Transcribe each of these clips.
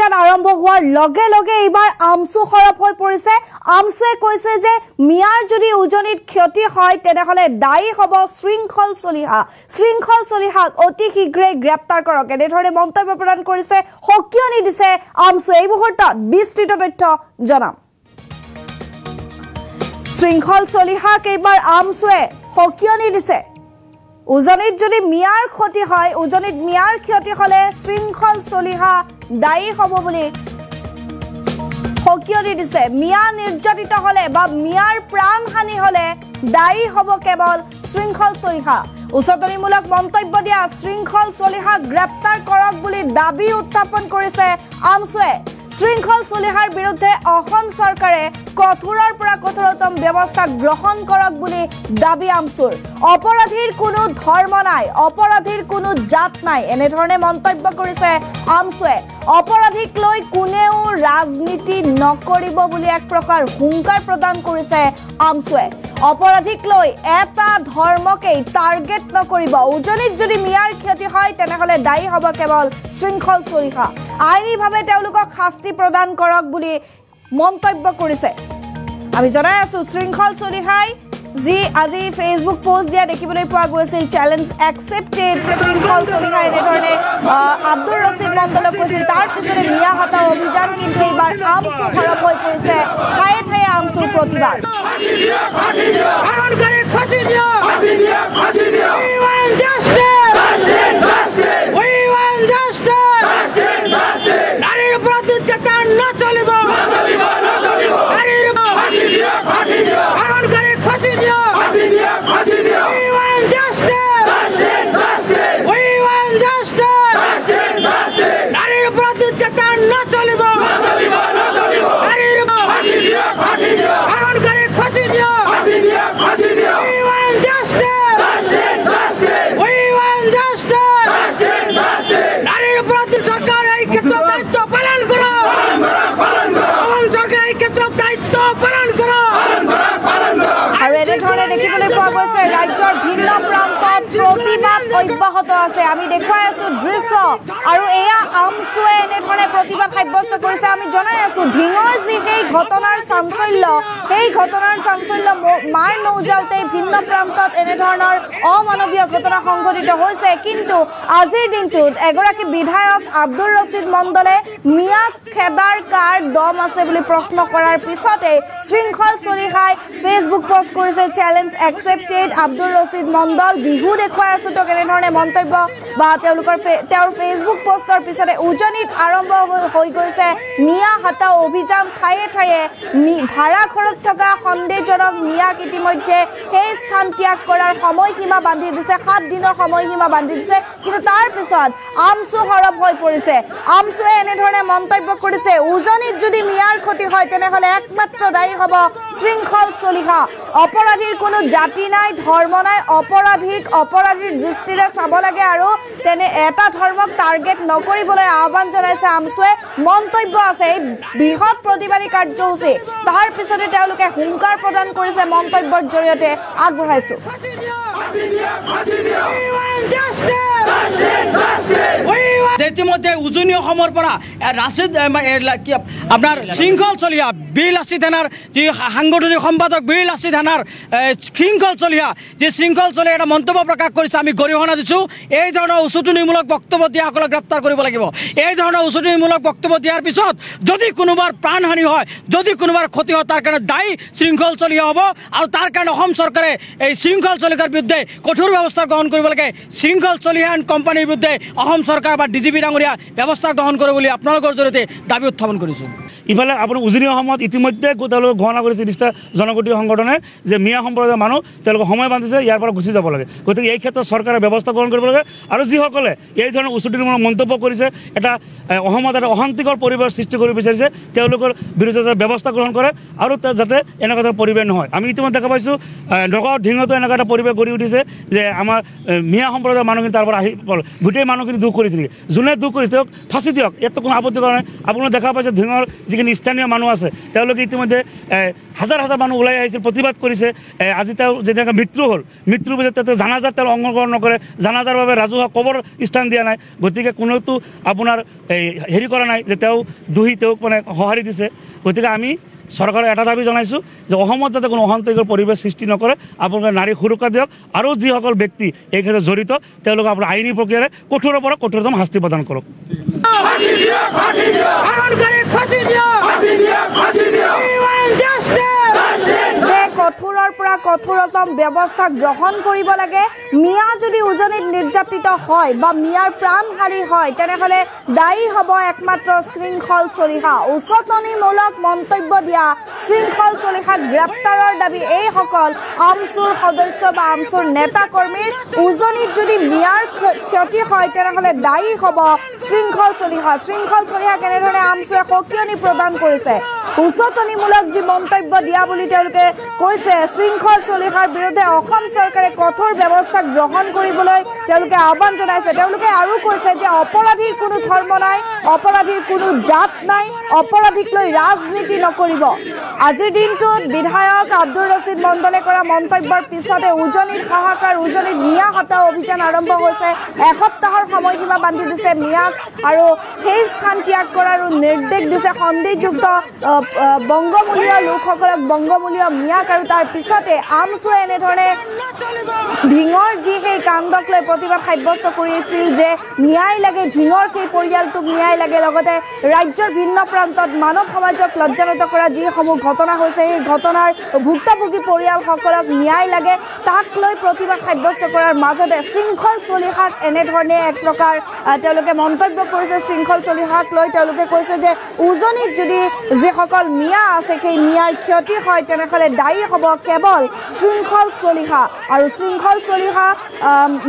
অভিযান আৰম্ভ হোৱাৰ লগে লগে এইবাৰ আমচু সৰব হৈ পৰিছে। আমচুৱে কৈছে যে মিয়াৰ যদি উজনিত ক্ষতি হয় তেনেহ'লে দায়ী হ'ব শৃংখল চলিহা। শৃংখল চলিহাক অতি শীঘ্ৰেই গ্ৰেপ্তাৰ কৰক। এনেধৰণে মন্তব্য প্ৰদান কৰিছে সকিয়নি দিছে আমচুৱে। এই মুহূৰ্তত বিস্তৃত তথ্য জনাম। শৃংখল চলিহাক এইবাৰ আমচুৱে সকিয়নি দিছে। উজনিত যদি মিয়াৰ ক্ষতি হয় উজনিত মিয়াৰ ক্ষতি হ'লে শৃংখল চলিহা দায়ী হ'ব বুলি সকিয়নি দিছে। মিয়া নিৰ্যাতিত হ'লে বা মিয়াৰ প্ৰাণহানি হ'লে দায়ী হ'ব কেৱল শৃংখল চলিহা। উচতনিমূলক মন্তব্য দিয়া শৃংখল চলিহাক গ্ৰেপ্তাৰ কৰক বুলি দাবী উত্থাপন কৰিছে আমচুৱে। শৃংখল চলিহাৰ বিৰুদ্ধে অসম চৰকাৰে কঠোৰৰ পৰা কঠোৰতম ব্যৱস্থা গ্ৰহণ কৰক বুলি দাবী আমচুৰ। অপৰাধীৰ কোনো ধৰ্ম নাই অপৰাধীৰ কোনো জাত নাই এনেধৰণে মন্তব্য কৰিছে আমচুৱে। অপৰাধীক লৈ কোনেও ৰাজনীতি নকৰিব বুলি এক প্ৰকাৰ হুংকাৰ প্ৰদান কৰিছে আমচুৱে। অপৰাধীক লৈ এটা ধৰ্মকেই টাৰ্গেট নকৰিব। উজনিত যদি মিয়াৰ ক্ষতি হয় তেনেহ'লে দায়ী হ'ব কেৱল শৃংখল চলিহা আইনীভাৱে তেওঁলোকক শাস্তি প্ৰদান কৰক বুলি মন্তব্য কৰিছে। আমি জনাই আছো শৃংখল চলিহাই যি আজি ফেচবুক পোষ্ট দিয়া দেখিবলৈ পোৱা গৈছিল চেলেঞ্জ একচেপ্টেড শৃংখল চলিহাই এনেধৰণে আব্দুল ৰচিদ মণ্ডলক কৈছিল। তাৰ পিছতে মিয়া হতা অভিযান কিন্তু এইবাৰ আমচু সৰব হৈ পৰিছে। ঠায়ে ঠায়ে আমচুৰ প্ৰতিবাদ। আমি দেখুৱাই আছো দৃশ্য। আৰু এয়া আমচুৱে এনেধৰণে প্ৰতিবাদ সাব্যস্ত কৰিছে। আমি জনাই আছো ঢিঙৰ যি সেই ঘটনাৰ চাঞ্চল্য সেই ঘটনাৰ চাঞ্চল্য মাৰ নৌজাওঁতে ভিন্ন প্ৰান্তত এনেধৰণৰ অমানৱীয় ঘটনা সংঘটিত হৈছে। কিন্তু আজিৰ দিনটোত এগৰাকী বিধায়ক আব্দুল ৰচিদ মণ্ডলে মিয়াক খেদাৰ কাৰ দম আছে বুলি প্ৰশ্ন কৰাৰ পিছতে শৃংখল চলিহাই ফেচবুক পোষ্ট কৰিছে চেলেঞ্জ একচেপ্টেড আব্দুল ৰচিদ মণ্ডল বিহু দেখুৱাই আছো তো কেনেধৰণে মন্তব্য বা তেওঁলোকৰ তেওঁৰ ফেচবুক পোষ্টৰ পিছতে উজনিত আৰম্ভ হৈ- গৈছে মিয়া হাতাও অভিযান। ঠায়ে ঠায়ে মি- ভাড়াঘৰত থকা সন্দেহজনক মিয়াক ইতিমধ্যে সেই স্থান ত্যাগ কৰাৰ সময়সীমা বান্ধি দিছে। সাত দিনৰ সময়সীমা বান্ধি দিছে। কিন্তু তাৰ পিছত আমচু সৰব হৈ পৰিছে। আমচুৱে এনেধৰণে মন্তব্য কৰিছে উজনিত যদি মিয়াৰ ক্ষতি হয় তেনেহ'লে একমাত্ৰ দায়ী হ'ব শৃংখল চলিহা। অপৰাধীৰ কোনো জাতি নাই ধৰ্ম নাই। অপৰাধীক অপৰাধীৰ দৃষ্টিৰে চাব লাগে আৰু তেনে এটা ধৰ্মক টাৰ্গেট নকৰিবলৈ আহ্বান জনাইছে আমচুৱে। মন্তব্য আছে এই বৃহৎ প্ৰতিবাদী কাৰ্যসূচী। তাৰ পিছতে তেওঁলোকে হুংকাৰ প্ৰদান কৰিছে মন্তব্যৰ জৰিয়তে। আগবঢ়াইছো। ইতিমধ্যে উজনি অসমৰ পৰা ৰাচিদ কি আপোনাৰ শৃংখল চলিহা বীৰ লাচি থানাৰ যি সাংগঠনিক সম্পাদক বীৰ লাচি থানাৰ শৃংখল চলিহা যি শৃংখল চলিহা এটা মন্তব্য প্ৰকাশ কৰিছে আমি গৰিহণা দিছোঁ। এই ধৰণৰ উচতনিমূলক বক্তব্য দিয়াসকলক গ্ৰেপ্তাৰ কৰিব লাগিব। এই ধৰণৰ উচতনিমূলক বক্তব্য দিয়াৰ পিছত যদি কোনোবাৰ প্ৰাণহানি হয় যদি কোনোবাৰ ক্ষতি হয় তাৰ কাৰণে দায়ী শৃংখল চলিহা হ'ব আৰু তাৰ কাৰণে অসম চৰকাৰে এই শৃংখল চলিহাৰ বিৰুদ্ধে কঠোৰ ব্যৱস্থা গ্ৰহণ কৰিব লাগে। শৃংখল চলিহা এণ্ড কোম্পানীৰ বিৰুদ্ধে অসম চৰকাৰ বা ডি জি পি ডাঙৰীয়া ব্যৱস্থা গ্ৰহণ কৰে বুলি আপোনালোকৰ জৰিয়তে দাবী উত্থাপন কৰিছোঁ। ইফালে আপোনাৰ উজনি অসমত ইতিমধ্যে তেওঁলোকে ঘোষণা কৰিছে নিষ্ঠা জনগোষ্ঠী সংগঠনে যে মিয়া সম্প্ৰদায়ৰ মানুহ তেওঁলোকে সময় বান্ধিছে ইয়াৰ পৰা গুচি যাব লাগে। গতিকে এই ক্ষেত্ৰত চৰকাৰে ব্যৱস্থা গ্ৰহণ কৰিব লাগে আৰু যিসকলে এই ধৰণৰ উচতিমূলক মন্তব্য কৰিছে এটা অসমত এটা অশান্তিকৰ পৰিৱেশ সৃষ্টি কৰিব বিচাৰিছে তেওঁলোকৰ বিৰুদ্ধে যাতে ব্যৱস্থা গ্ৰহণ কৰে আৰু যাতে এনেকুৱা ধৰণৰ পৰিৱেশ নহয়। আমি ইতিমধ্যে দেখা পাইছোঁ নগাঁও ঢিঙতো এনেকুৱা এটা পৰিৱেশ গঢ়ি উঠিছে যে আমাৰ মিয়া সম্প্ৰদায়ৰ মানুহখিনি তাৰ পৰা আহি পল গোটেই মানুহখিনি দুখ কৰিছিল যোনে দুখ কৰিছে তেওঁক ফাঁচি দিয়ক ইয়াততো কোনো আপত্তি কৰা নাই। আপোনালোকে দেখা পাইছে ঢিঙৰ যি যিখিনি স্থানীয় মানুহ আছে তেওঁলোকে ইতিমধ্যে হাজাৰ হাজাৰ মানুহ ওলাই আহিছিল প্ৰতিবাদ কৰিছে। আজি তেওঁ যেনেকৈ মৃত্যু হ'ল মৃত্যুৰ পিছত তাতে জানাজাত তেওঁ অংশগ্ৰহণ নকৰে। জানাজাৰ বাবে ৰাজহুৱা কবৰ স্থান দিয়া নাই। গতিকে কোনেওতো আপোনাৰ এই হেৰি কৰা নাই যে তেওঁ দোষী তেওঁক মানে সঁহাৰি দিছে। গতিকে আমি চৰকাৰে এটা দাবী জনাইছোঁ যে অসমত যাতে কোনো অশান্তিকৰ পৰিৱেশ সৃষ্টি নকৰে আপোনালোকে নাৰীক সুৰক্ষা দিয়ক। আৰু যিসকল ব্যক্তি এই ক্ষেত্ৰত জড়িত তেওঁলোকক আপোনাৰ আইনী প্ৰক্ৰিয়াৰে কঠোৰৰ পৰা কঠোৰতম শাস্তি প্ৰদান কৰক। হরণকারী ফাঁসি দিও We want justice! যে কঠোৰৰ পৰা কঠোৰতম ব্যৱস্থা গ্ৰহণ কৰিব লাগে। মিয়া যদি উজনিত নিৰ্যাতিত হয় বা মিয়াৰ প্ৰাণহানি হয় তেনেহ'লে দায়ী হ'ব একমাত্ৰ শৃংখল চলিহা। উচতনিমূলক মন্তব্য দিয়া শৃংখল চলিহাক গ্ৰেপ্তাৰৰ দাবী এইসকল আমচুৰ সদস্য বা আমচুৰ নেতা কৰ্মীৰ উজনিত যদি মিয়াৰ ক্ষ- ক্ষতি হয় তেনেহ'লে দায়ী হ'ব শৃংখল চলিহা। শৃংখল চলিহা কেনেধৰণে আমচুৱে সকিয়নি প্ৰদান কৰিছে? উচতনিমূলক যি মন্তব্য দিয়া বুলি তেওঁলোকে কৈছে শৃংখল চলিহাৰ বিৰুদ্ধে অসম চৰকাৰে কঠোৰ ব্যৱস্থা গ্ৰহণ কৰিবলৈ তেওঁলোকে আহ্বান জনাইছে। তেওঁলোকে আৰু কৈছে যে অপৰাধীৰ কোনো ধৰ্ম নাই অপৰাধীৰ কোনো জাত নাই অপৰাধীক লৈ ৰাজনীতি নকৰিব। আজিৰ দিনটোত বিধায়ক আব্দুৰ ৰচিদ মণ্ডলে কৰা মন্তব্যৰ পিছতে উজনিত হাহাকাৰ উজনিত মিয়া হটাও অভিযান আৰম্ভ হৈছে। এসপ্তাহৰ সময়সীমা বান্ধি দিছে মিয়াক আৰু সেই স্থান ত্যাগ কৰাৰো নিৰ্দেশ দিছে। সন্দেহযুক্ত বংগমূলীয় লোকসকলক বংগমূলীয় মিয়াক আৰু তাৰ পিছতে আমচুৱে এনেধৰণে ঢিঙৰ যি সেই কাণ্ডক লৈ প্ৰতিবাদ সাব্যস্ত কৰিছিল যে ন্যায় লাগে ঢিঙৰ সেই পৰিয়ালটোক ন্যায় লাগে। লগতে ৰাজ্যৰ ভিন্ন প্ৰান্তত মানৱ সমাজক লজ্জানত কৰা যিসমূহ ঘটনা হৈছে সেই ঘটনাৰ ভুক্তভোগী পৰিয়ালসকলক ন্যায় লাগে তাক লৈ প্ৰতিবাদ সাব্যস্ত কৰাৰ মাজতে শৃংখল চলিহাক এনেধৰণে এক প্ৰকাৰ তেওঁলোকে মন্তব্য কৰিছে শৃংখল চলিহাক লৈ তেওঁলোকে কৈছে যে উজনিত যদি যিসকল মিয়া আছে সেই মিয়াৰ ক্ষতি হয় তেনেহ'লে দায়ী হ'ব কেৱল শৃংখল চলিহা। আৰু শৃংখল চলিহা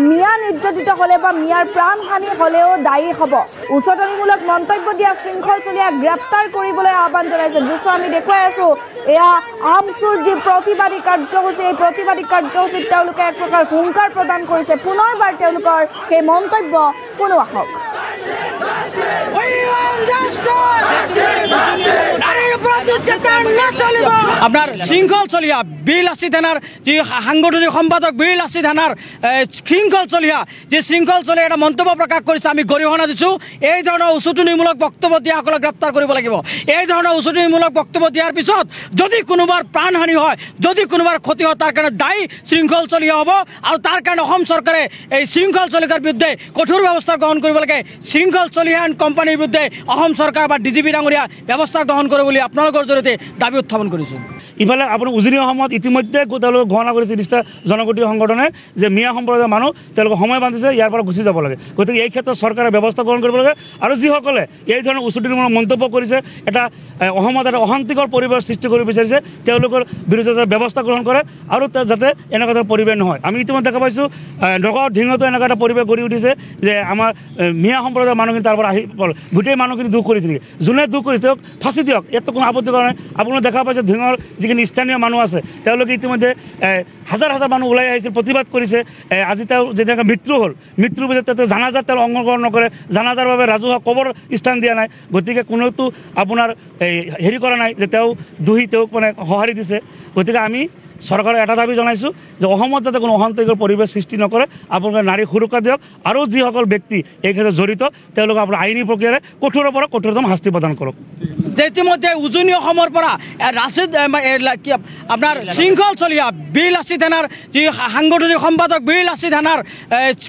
মিয়া নিৰ্যাতিত হ'লে বা মিয়াৰ প্ৰাণহানি হ'লেও দায়ী হ'ব। উচতনিমূলক মন্তব্য দিয়া শৃংখল চলিহাক গ্ৰেপ্তাৰ কৰিবলৈ আহ্বান জনাইছে। দৃশ্য আমি দেখুৱাই আছোঁ। এয়া আমচুৰ যি প্ৰতিবাদী কাৰ্যসূচী এই প্ৰতিবাদী কাৰ্যসূচীত তেওঁলোকে এক প্ৰকাৰ হুংকাৰ প্ৰদান কৰিছে। পুনৰবাৰ তেওঁলোকৰ সেই মন্তব্য শুনো আহক। We want justice! নাৰীৰ উপৰ Super আপনাৰ শৃংখল চলিহা বীৰ লাচিত থানাৰ যি সাংগঠনিক সম্পাদক বীৰ লাচিত থানাৰ এ, শৃংখল চলিহা যি শৃংখল চলিহা এটা মন্তব্য প্ৰকাশ কৰিছে আমি গৰিহণা দিছোঁ। এই ধৰণৰ উচতনিমূলক বক্তব্য দিয়াসকলক গ্ৰেপ্তাৰ কৰিব লাগিব। এই ধৰণৰ উচতনিমূলক বক্তব্য দিয়াৰ পিছত যদি কোনোবাৰ প্ৰাণহানি হয় যদি কোনোবাৰ ক্ষতি হয় তাৰ কাৰণে দায়ী শৃংখল চলিহা হ'ব আৰু তাৰ কাৰণে অসম চৰকাৰে এই শৃংখল চলিহাৰ বিৰুদ্ধে কঠোৰ ব্যৱস্থা গ্ৰহণ কৰিব লাগে। শৃংখল চলিহা এণ্ড কোম্পানীৰ বিৰুদ্ধে অসম চৰকাৰ বা ডি জি পি ডাঙৰীয়া ব্যৱস্থা গ্ৰহণ কৰে বুলি আপোনালোকৰ জৰিয়তে দাবী উত্থাপন কৰিছোঁ ইফালে আপোনাৰ উজনি অসমত ইতিমধ্যে তেওঁলোকে ঘোষণা কৰিছে নিষ্ঠা জনগোষ্ঠী সংগঠনে যে মিয়া সম্প্ৰদায়ৰ মানুহ তেওঁলোকে সময় বান্ধিছে ইয়াৰ পৰা গুচি যাব লাগে। গতিকে এই ক্ষেত্ৰত চৰকাৰে ব্যৱস্থা গ্ৰহণ কৰিব লাগে আৰু যিসকলে এই ধৰণৰ উচতনিমূলক মন্তব্য কৰিছে এটা অসমত এটা অশান্তিকৰ পৰিৱেশ সৃষ্টি কৰিব বিচাৰিছে তেওঁলোকৰ বিৰুদ্ধে যাতে ব্যৱস্থা গ্ৰহণ কৰে আৰু যাতে এনেকুৱা ধৰণৰ পৰিৱেশ নহয়। আমি ইতিমধ্যে দেখা পাইছোঁ নগাঁও ঢিঙতো এনেকুৱা এটা পৰিৱেশ গঢ়ি উঠিছে যে আমাৰ মিয়া সম্প্ৰদায়ৰ মানুহখিনি তাৰ পৰা আহি পৰে। গোটেই মানুহখিনি দুখ কৰিছিল যোনে দুখ কৰিছে তেওঁক ফাঁচি দিয়ক ইয়াততো কোনো আপত্তি কৰা নাই। আপোনালোকে দেখা পাইছে ঢিঙৰ যিখিনি স্থানীয় মানুহ আছে তেওঁলোকে ইতিমধ্যে হাজাৰ হাজাৰ মানুহ ওলাই আহিছিল প্ৰতিবাদ কৰিছে। আজি তেওঁ যেনেকৈ মৃত্যু হ'ল মৃত্যুৰ পিছত তাতে জানাজাত তেওঁ অংশগ্ৰহণ নকৰে। জানাজাৰ বাবে ৰাজহুৱা কবৰ স্থান দিয়া নাই। গতিকে কোনেওতো আপোনাৰ হেৰি কৰা নাই যে তেওঁ দোষী তেওঁক মানে সঁহাৰি দিছে। গতিকে আমি চৰকাৰে এটা দাবী জনাইছোঁ যে অসমত যাতে কোনো অশান্তিকৰ পৰিৱেশ সৃষ্টি নকৰে আপোনালোকে নাৰীক সুৰক্ষা দিয়ক। আৰু যিসকল ব্যক্তি এই ক্ষেত্ৰত জড়িত তেওঁলোকক আপোনাৰ আইনী প্ৰক্ৰিয়াৰে কঠোৰৰ পৰা কঠোৰতম শাস্তি প্ৰদান কৰক। ইতিমধ্যে উজনি অসমৰ পৰা আপোনাৰ শৃংখল চলিহা বীৰ লাচিত থানাৰ যি সাংগঠনিক সম্পাদক বীৰ লাচিত থানাৰ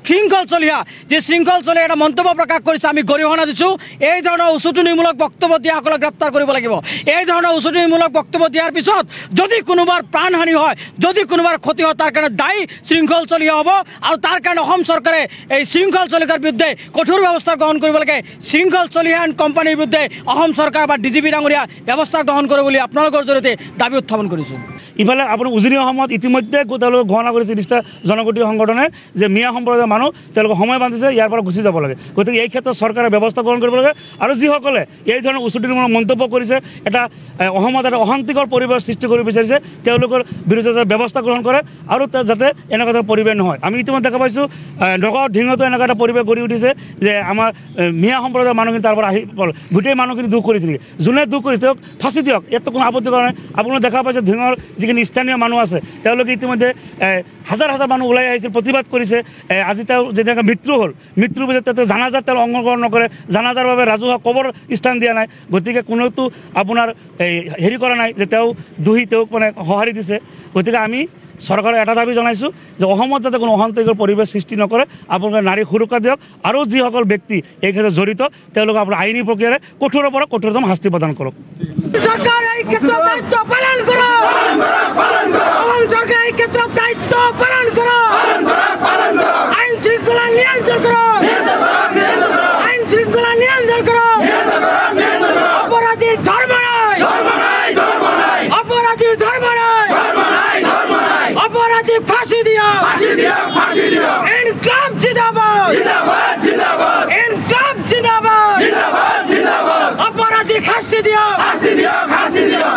শৃংখল চলিহা যি শৃংখল চলিহা এটা মন্তব্য প্ৰকাশ কৰিছে আমি গৰিহণা দিছোঁ। এই ধৰণৰ উচতনিমূলক বক্তব্য দিয়াসকলক গ্ৰেপ্তাৰ কৰিব লাগিব। এই ধৰণৰ উচতনিমূলক বক্তব্য দিয়াৰ পিছত যদি কোনোবাৰ প্ৰাণহানি হয়। যদি কোনোবাৰ ক্ষতি হয় তাৰ কাৰণে দায়ী শৃংখল চলিহা হ'ব আৰু তাৰ কাৰণে অসম চৰকাৰে এই শৃংখল চলিহাৰ বিৰুদ্ধে কঠোৰ ব্যৱস্থা গ্ৰহণ কৰিব লাগে। শৃংখল চলিহা এণ্ড কোম্পানীৰ বিৰুদ্ধে অসম চৰকাৰ বা ডি জি পি ডাঙৰীয়া ব্যৱস্থা গ্ৰহণ কৰে বুলি আপোনালোকৰ জৰিয়তে দাবী উত্থাপন কৰিছোঁ। ইফালে আপোনাৰ উজনি অসমত ইতিমধ্যে তেওঁলোকে ঘোষণা কৰিছে ত্ৰিছটা জনগোষ্ঠী সংগঠনে যে মিয়া সম্প্ৰদায়ৰ মানুহ তেওঁলোকে সময় বান্ধিছে ইয়াৰ পৰা গুচি যাব লাগে। গতিকে এই ক্ষেত্ৰত চৰকাৰে ব্যৱস্থা গ্ৰহণ কৰিব লাগে আৰু যিসকলে এই ধৰণৰ উচুটিমূলক মন্তব্য কৰিছে এটা অসমত এটা অশান্তিকৰ পৰিৱেশ সৃষ্টি কৰিব বিচাৰিছে তেওঁলোকৰ বিৰুদ্ধে যাতে ব্যৱস্থা গ্ৰহণ কৰে আৰু তা- যাতে এনেকুৱা এটা পৰিৱেশ নহয়। আমি ইতিমধ্যে দেখা পাইছোঁ নগাঁও ঢিঙতো এনেকুৱা এটা পৰিৱেশ গঢ়ি উঠিছে যে আমাৰ মিয়া সম্প্ৰদায়ৰ মানুহখিনি তাৰ পৰা আহি পল গোটেই মানুহখিনি দুখ কৰিছে নেকি? যোনে দুখ কৰিছে তেওঁক ফাঁচি দিয়ক ইয়াততো কোনো আপত্তি কৰা নাই। আপোনালোকে দেখা পাইছে ঢিঙৰ যিখিনি স্থানীয় মানুহ আছে তেওঁলোকে ইতিমধ্যে হাজাৰ হাজাৰ মানুহ ওলাই আহিছিল প্ৰতিবাদ কৰিছে। আজি তেওঁ যেনেকৈ মৃত্যু হ'ল মৃত্যুৰ পিছত তাতে জানাজাত তেওঁ অংশগ্ৰহণ নকৰে। জানাজাৰ বাবে ৰাজহুৱা কবৰ স্থান দিয়া নাই। গতিকে কোনেওতো আপোনাৰ এই হেৰি কৰা নাই যে তেওঁ দোষী তেওঁক মানে সঁহাৰি দিছে। গতিকে আমি চৰকাৰে এটা দাবি জনাইছোঁ যে অসমত যাতে কোনো অশান্তিকৰ পৰিৱেশ সৃষ্টি নকৰে, আপোনালোকে নাৰীক সুৰক্ষা দিয়ক। আৰু যিসকল ব্যক্তি এই ক্ষেত্ৰত জড়িত তেওঁলোকে আপোনাৰ আইনী প্ৰক্ৰিয়াৰে কঠোৰৰ পৰা কঠোৰতম শাস্তি প্ৰদান কৰক। চৰকাৰে এই ক্ষেত্রে দায়িত্ব পালন কৰক। এই ক্ষেত্রে দায়িত্ব পালন করো আইন শৃঙ্খলা নিয়ন্ত্রণ করো इनकम जिंदाबाद जिंदाबाद जिंदाबाद इनकम जिंदाबाद जिंदाबाद जिंदाबाद अपराधी फांसी दिया फांसी दिया फांसी दिया